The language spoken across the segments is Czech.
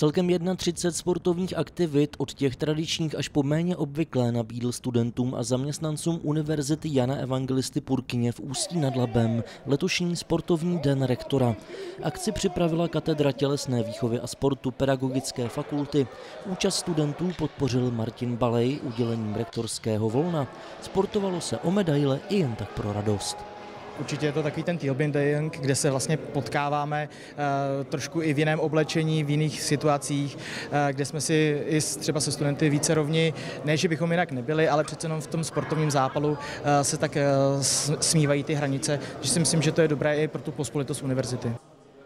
Celkem 31 sportovních aktivit od těch tradičních až po méně obvyklé nabídl studentům a zaměstnancům Univerzity Jana Evangelisty Purkyně v Ústí nad Labem letošní sportovní den rektora. Akci připravila katedra tělesné výchovy a sportu Pedagogické fakulty. Účast studentů podpořil Martin Balej udělením rektorského volna. Sportovalo se o medaile i jen tak pro radost. Určitě je to takový ten teal binding, kde se vlastně potkáváme uh, trošku i v jiném oblečení, v jiných situacích, uh, kde jsme si i třeba se studenty více rovni, ne, že bychom jinak nebyli, ale přece jenom v tom sportovním zápalu uh, se tak smívají ty hranice, že si myslím, že to je dobré i pro tu pospolitost univerzity.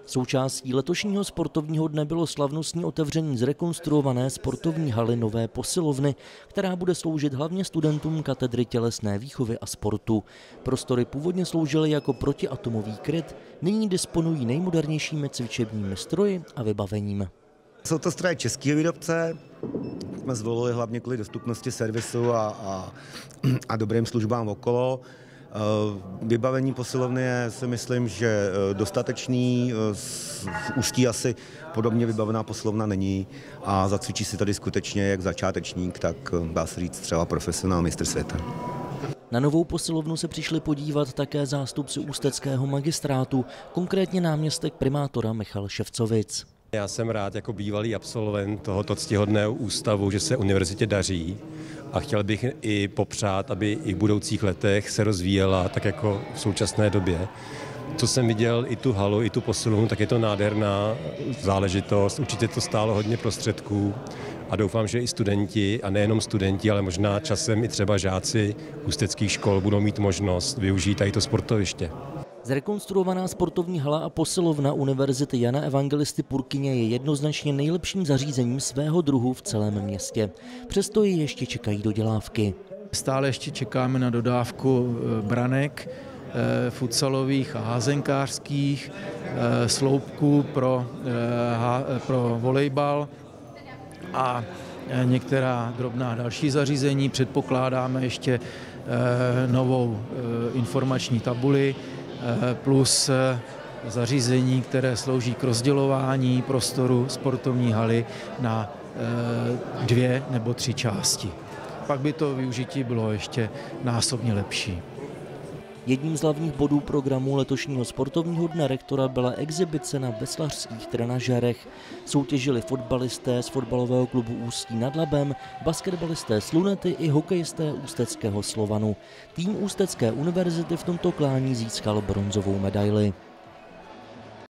Součástí letošního sportovního dne bylo slavnostní otevření zrekonstruované sportovní haly Nové posilovny, která bude sloužit hlavně studentům katedry tělesné výchovy a sportu. Prostory původně sloužily jako protiatomový kryt, nyní disponují nejmodernějšími cvičebními stroji a vybavením. Jsou to stroje českého výrobce, jsme zvolili hlavně kvůli dostupnosti servisu a, a, a dobrým službám okolo. Eh, vybavení posilovny je si myslím, že eh, dostatečný. Eh, v Ústí asi podobně vybavená posilovna není a zacvičí si tady skutečně jak začátečník, tak dá se říct třeba profesionál mistr světa. Na novou posilovnu se přišli podívat také zástupci ústeckého magistrátu, konkrétně náměstek primátora Michal Ševcovic. Já jsem rád jako bývalý absolvent tohoto ctihodného ústavu, že se univerzitě daří a chtěl bych i popřát, aby i v budoucích letech se rozvíjela tak jako v současné době. Co jsem viděl, i tu halu, i tu posilovnu, tak je to nádherná záležitost. Určitě to stálo hodně prostředků a doufám, že i studenti, a nejenom studenti, ale možná časem i třeba žáci ústeckých škol budou mít možnost využít tady to sportoviště. Zrekonstruovaná sportovní hala a posilovna Univerzity Jana Evangelisty Purkyně je jednoznačně nejlepším zařízením svého druhu v celém městě. Přesto ji ještě čekají dodělávky. Stále ještě čekáme na dodávku eh, branek, eh, futsalových a házenkářských, eh, sloupků pro, pro volejbal a některá drobná další zařízení. Předpokládáme ještě novou informační tabuli, plus eh, zařízení, které slouží k rozdělování prostoru sportovní haly na eh, dvě nebo tři části. Pak by to využití bylo ještě násobně lepší. Jedním z hlavních bodů programu letošního sportovního dne rektora byla exibice na veslařských trenažerech. Soutěžili fotbalisté z fotbalového klubu Ústí nad Labem, basketbalisté z Lunety i hokejisté Ústeckého Slovanu. Tým Ústecké univerzity v tomto klání získal bronzovou medaili.